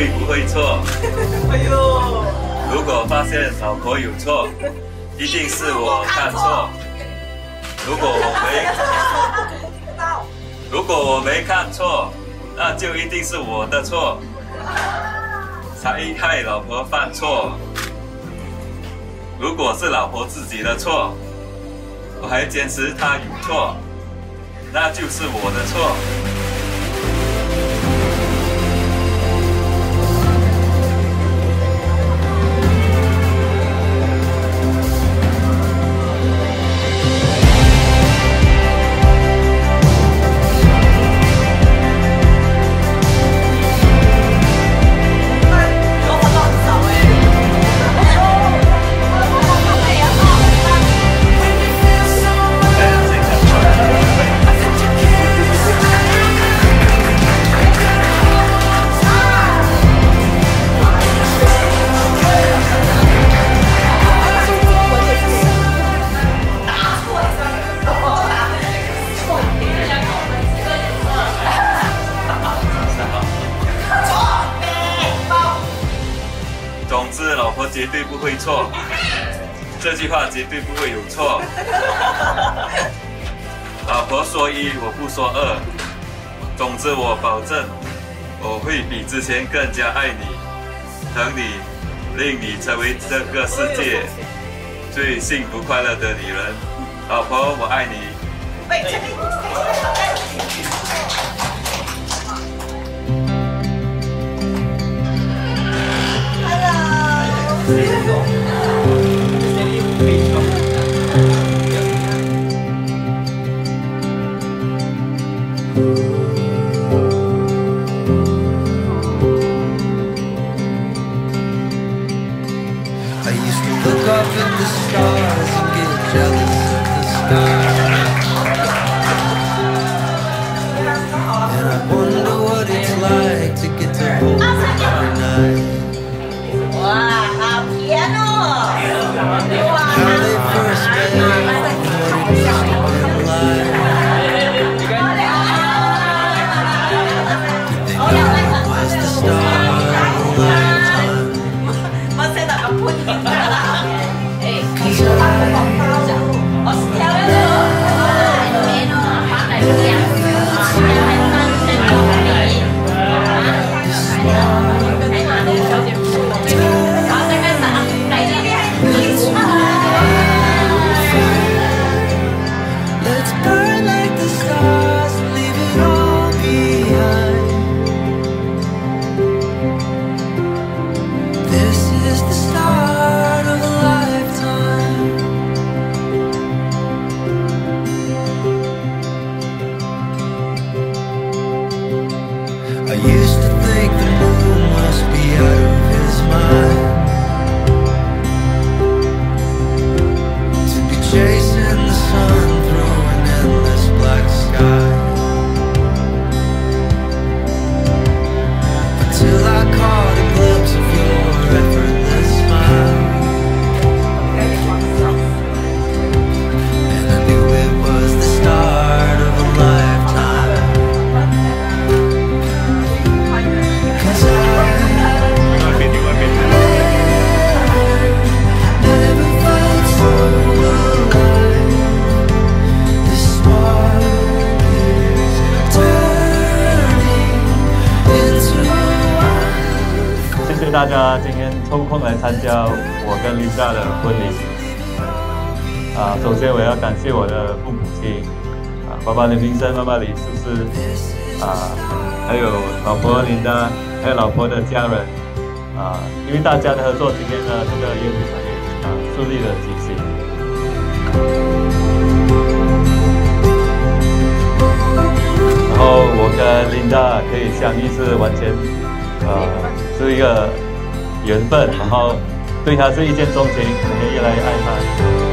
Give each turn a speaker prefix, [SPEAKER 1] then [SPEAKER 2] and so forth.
[SPEAKER 1] 婆绝对不会错。
[SPEAKER 2] 哎呦，
[SPEAKER 1] 如果发现老婆有错，一定是我看错。如果我没如果我没看错，那就一定是我的错，才害老婆犯错。如果是老婆自己的错，我还坚持她有错，那就是我的错。总之，老婆绝对不会错，这句话绝对不会有错。老婆说一，我不说二。总之，我保证，我会比之前更加爱你，疼你，令你成为这个世界最幸福快乐的女人。老婆，我爱你。
[SPEAKER 3] 甜哦！How they first met and get jealous of the sky and I wonder what it must
[SPEAKER 2] 識
[SPEAKER 3] be out of his mind. 大家今天
[SPEAKER 1] 抽空来参加我跟 Lisa 的婚礼。啊，首先我要感谢我的父母亲，啊，爸爸林明生，妈妈李素诗，啊，还有老婆林达，还有老婆的家人，啊，因为大家的合作，今天呢这个宴会可以啊顺利的进行。然后我跟琳达可以相遇是完全，呃，是一个缘分，然后对他是一见钟情，可能越来越爱他。